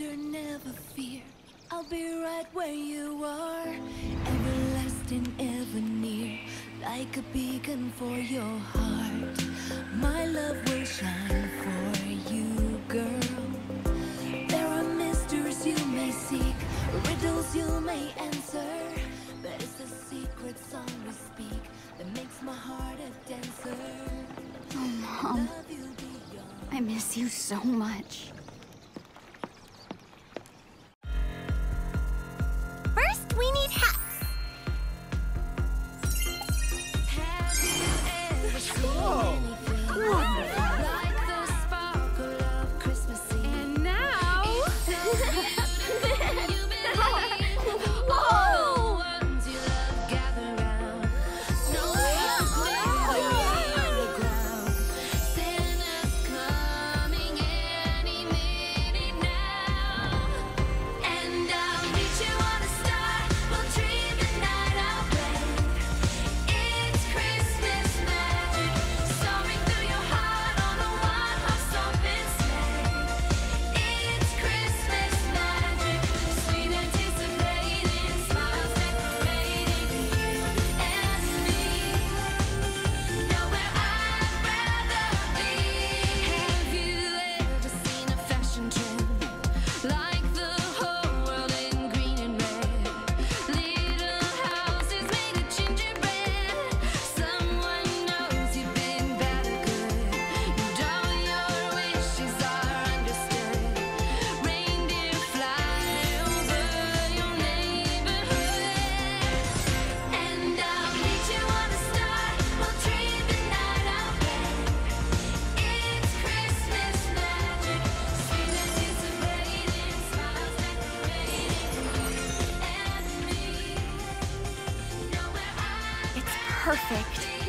wonder, never fear. I'll be right where you are, everlasting, ever near, like a beacon for your heart. My love will shine for you, girl. There are mysteries you may seek, riddles you may answer, but it's the secret song we speak that makes my heart a dancer. Oh, Mom. I miss you so much.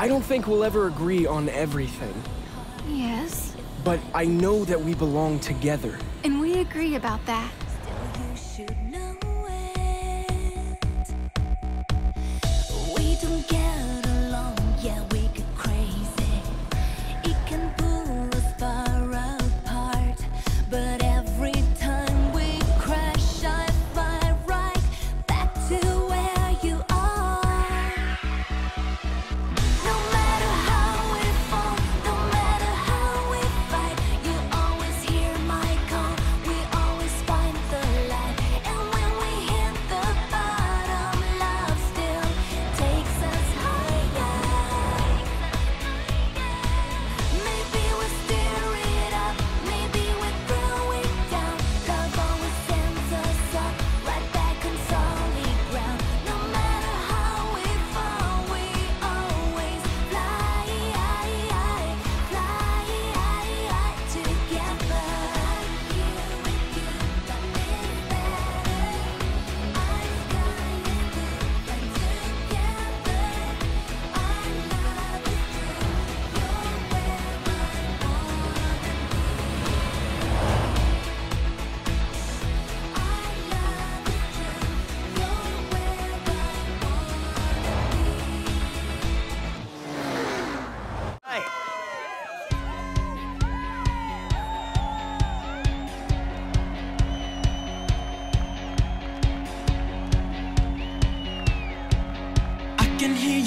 I don't think we'll ever agree on everything, Yes. but I know that we belong together. And we agree about that.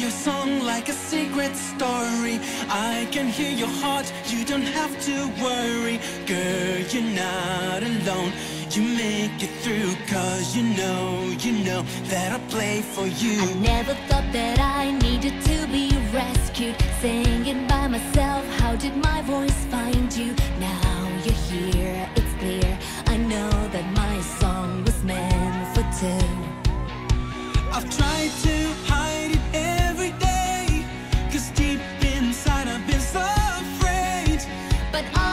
Your song like a secret story. I can hear your heart, you don't have to worry. Girl, you're not alone. You make it through, cause you know, you know that I play for you. I never thought that I needed to be rescued. Singing by myself, how did my voice find you? Now you're here, it's clear. I know that my song was meant for two. I've tried to But all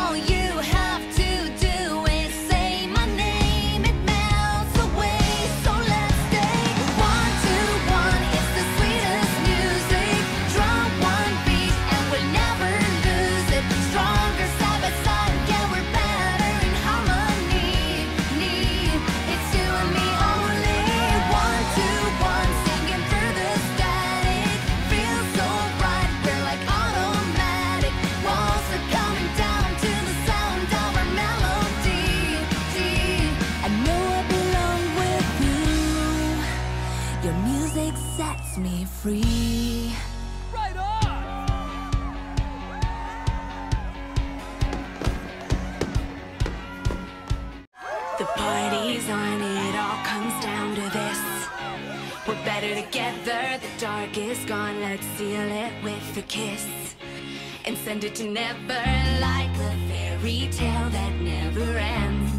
Party's on, it all comes down to this. We're better together, the dark is gone. Let's seal it with a kiss. And send it to never like a fairy tale that never ends.